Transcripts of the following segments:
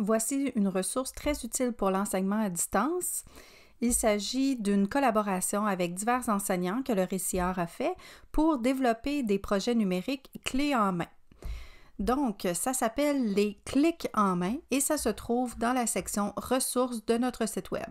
Voici une ressource très utile pour l'enseignement à distance. Il s'agit d'une collaboration avec divers enseignants que le récilleur a fait pour développer des projets numériques clés en main. Donc, ça s'appelle les clics en main et ça se trouve dans la section ressources de notre site web.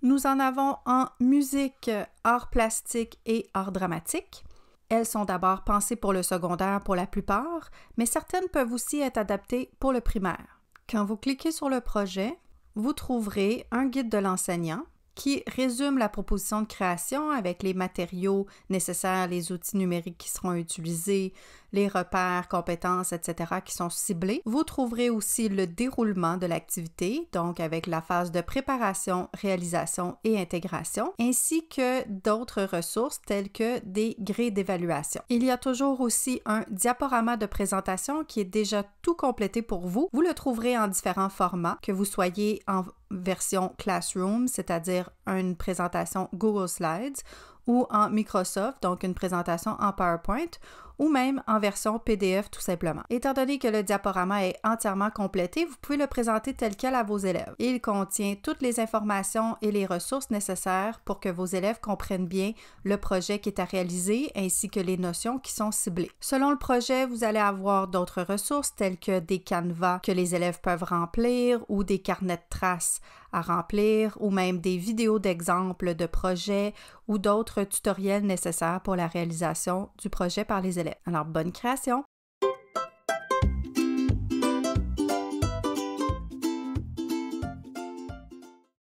Nous en avons en musique, art plastique et art dramatique. Elles sont d'abord pensées pour le secondaire pour la plupart, mais certaines peuvent aussi être adaptées pour le primaire. Quand vous cliquez sur le projet, vous trouverez un guide de l'enseignant qui résume la proposition de création avec les matériaux nécessaires, les outils numériques qui seront utilisés, les repères, compétences, etc. qui sont ciblés. Vous trouverez aussi le déroulement de l'activité, donc avec la phase de préparation, réalisation et intégration, ainsi que d'autres ressources telles que des grilles d'évaluation. Il y a toujours aussi un diaporama de présentation qui est déjà tout complété pour vous. Vous le trouverez en différents formats, que vous soyez en version Classroom, c'est-à-dire une présentation Google Slides, ou en Microsoft, donc une présentation en PowerPoint, ou même en version PDF tout simplement. Étant donné que le diaporama est entièrement complété, vous pouvez le présenter tel quel à vos élèves. Il contient toutes les informations et les ressources nécessaires pour que vos élèves comprennent bien le projet qui est à réaliser ainsi que les notions qui sont ciblées. Selon le projet, vous allez avoir d'autres ressources telles que des canevas que les élèves peuvent remplir ou des carnets de traces à remplir ou même des vidéos d'exemples de projets ou d'autres tutoriels nécessaires pour la réalisation du projet par les élèves. Alors, bonne création!